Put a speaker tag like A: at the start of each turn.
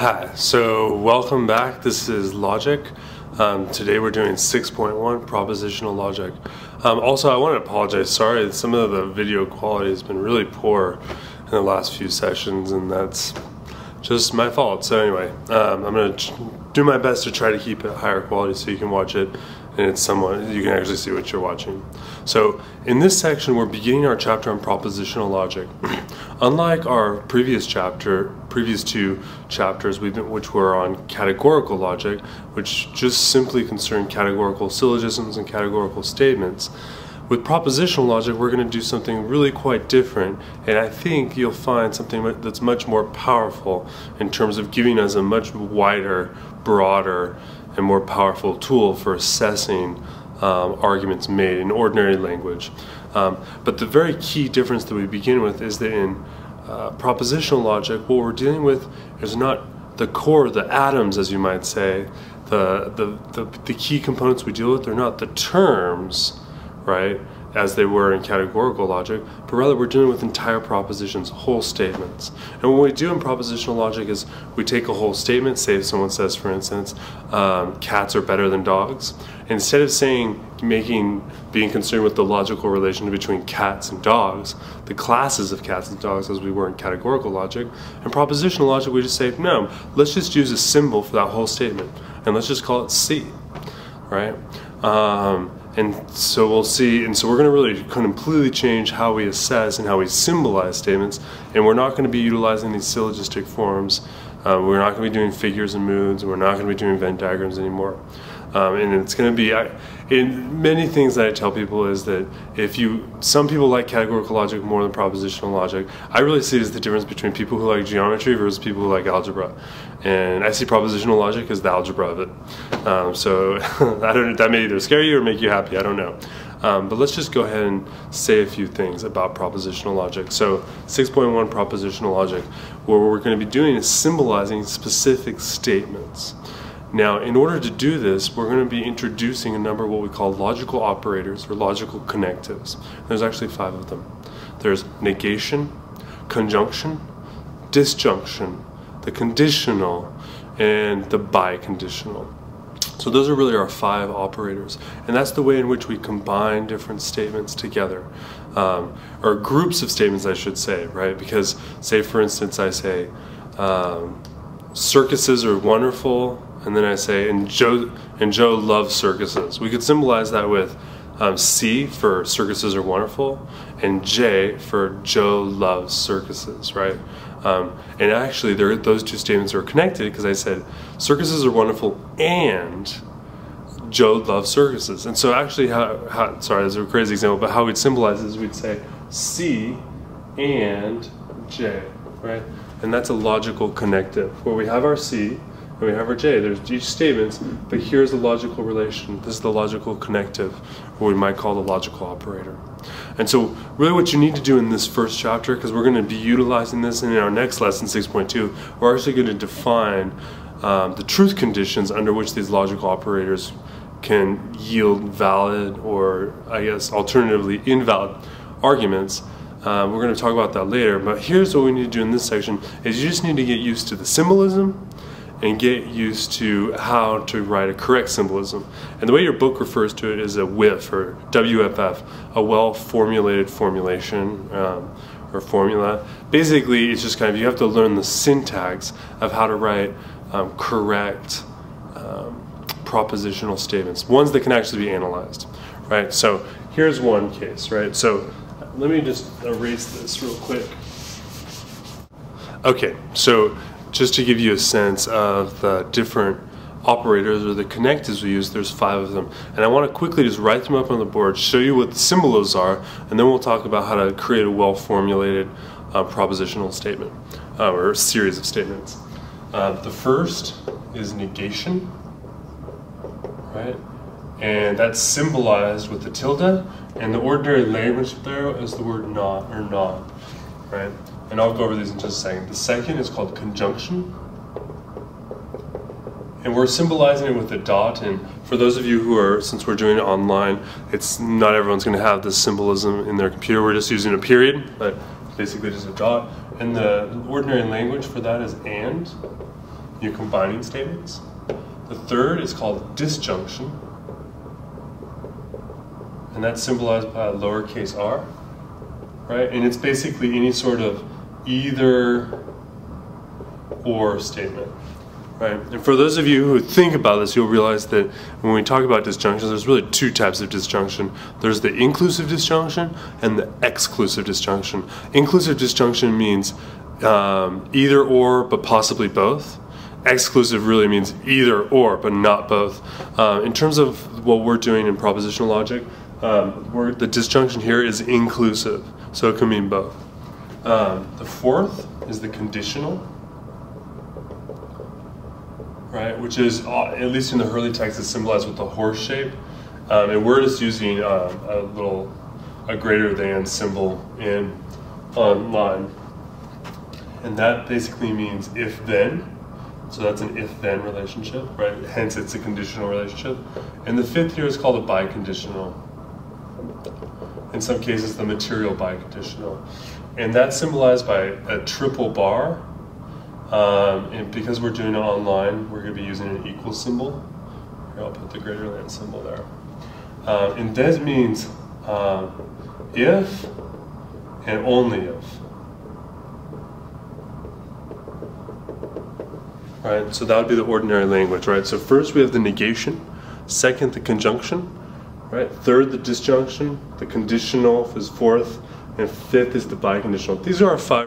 A: Hi, so welcome back. This is Logic. Um, today we're doing 6.1 propositional logic. Um, also, I want to apologize. Sorry, some of the video quality has been really poor in the last few sessions, and that's just my fault. So, anyway, um, I'm going to do my best to try to keep it higher quality so you can watch it and it's somewhat you can actually see what you're watching. So in this section we're beginning our chapter on propositional logic. Unlike our previous chapter, previous two chapters been, which were on categorical logic, which just simply concern categorical syllogisms and categorical statements, with propositional logic, we're going to do something really quite different, and I think you'll find something that's much more powerful in terms of giving us a much wider, broader, and more powerful tool for assessing um, arguments made in ordinary language. Um, but the very key difference that we begin with is that in uh, propositional logic, what we're dealing with is not the core, the atoms, as you might say, the, the, the, the key components we deal with, they're not the terms, right? As they were in categorical logic, but rather we're dealing with entire propositions, whole statements. And what we do in propositional logic is we take a whole statement, say if someone says, for instance, um, cats are better than dogs, instead of saying, making, being concerned with the logical relation between cats and dogs, the classes of cats and dogs as we were in categorical logic, in propositional logic we just say, no, let's just use a symbol for that whole statement, and let's just call it C, right? Um, and so we'll see, and so we're going to really completely change how we assess and how we symbolize statements, and we're not going to be utilizing these syllogistic forms. Uh, we're not going to be doing figures and moods, we're not going to be doing Venn diagrams anymore. Um, and it's going to be, I, in many things that I tell people is that if you, some people like categorical logic more than propositional logic. I really see it as the difference between people who like geometry versus people who like algebra. And I see propositional logic as the algebra of it. Um, so I don't, that may either scare you or make you happy, I don't know. Um, but let's just go ahead and say a few things about propositional logic. So 6.1 propositional logic, what we're going to be doing is symbolizing specific statements. Now, in order to do this, we're going to be introducing a number of what we call logical operators or logical connectives. There's actually five of them. There's negation, conjunction, disjunction, the conditional, and the biconditional. So those are really our five operators, and that's the way in which we combine different statements together, um, or groups of statements, I should say, right? Because, say for instance, I say, um, circuses are wonderful, and then I say, and Joe and Joe loves circuses. We could symbolize that with um, C for circuses are wonderful, and J for Joe loves circuses, right? Um, and actually, those two statements are connected because I said circuses are wonderful and Joe loves circuses. And so, actually, how, how sorry, that's a crazy example, but how we'd symbolize this, we'd say C and J, right? And that's a logical connective where we have our C and we have our J. There's each statements, but here's the logical relation. This is the logical connective, or we might call the logical operator. And so, really, what you need to do in this first chapter, because we're going to be utilizing this in our next lesson, 6.2, we're actually going to define um, the truth conditions under which these logical operators can yield valid or, I guess, alternatively invalid arguments. Um, we're going to talk about that later, but here's what we need to do in this section is you just need to get used to the symbolism and get used to how to write a correct symbolism. And the way your book refers to it is a WIF or WFF, a well formulated formulation um, or formula. Basically, it's just kind of you have to learn the syntax of how to write um, correct um, propositional statements, ones that can actually be analyzed, right? So here's one case, right? So let me just erase this real quick. Okay, so just to give you a sense of the different operators or the connectives we use, there's five of them. And I want to quickly just write them up on the board, show you what the symbols are, and then we'll talk about how to create a well-formulated uh, propositional statement uh, or series of statements. Uh, the first is negation, right? And that's symbolized with the tilde, and the ordinary language there is the word not or not, right? And I'll go over these in just a second. The second is called conjunction. And we're symbolizing it with a dot. And for those of you who are, since we're doing it online, it's not everyone's going to have this symbolism in their computer. We're just using a period, but basically just a dot. And the ordinary language for that is and. you're combining statements. The third is called disjunction, and that's symbolized by a lowercase r, right? And it's basically any sort of either or statement. Right. And for those of you who think about this, you'll realize that when we talk about disjunctions, there's really two types of disjunction. There's the inclusive disjunction and the exclusive disjunction. Inclusive disjunction means um, either or, but possibly both. Exclusive really means either or, but not both. Uh, in terms of what we're doing in propositional logic, um, the disjunction here is inclusive, so it can mean both. Um, the fourth is the conditional right? Which is, uh, at least in the Hurley text, is symbolized with the horseshoe. Um, and we're just using um, a little, a greater than symbol in on line. And that basically means if then. So that's an if then relationship, right? Hence it's a conditional relationship. And the fifth here is called a biconditional. In some cases, the material biconditional. And that's symbolized by a triple bar um, and because we're doing it online, we're going to be using an equal symbol. Here, I'll put the greater than symbol there. Um, and this means um, if and only if. Right, so that would be the ordinary language, right? So first we have the negation, second the conjunction, right? Third the disjunction, the conditional is fourth, and fifth is the biconditional. These are our five.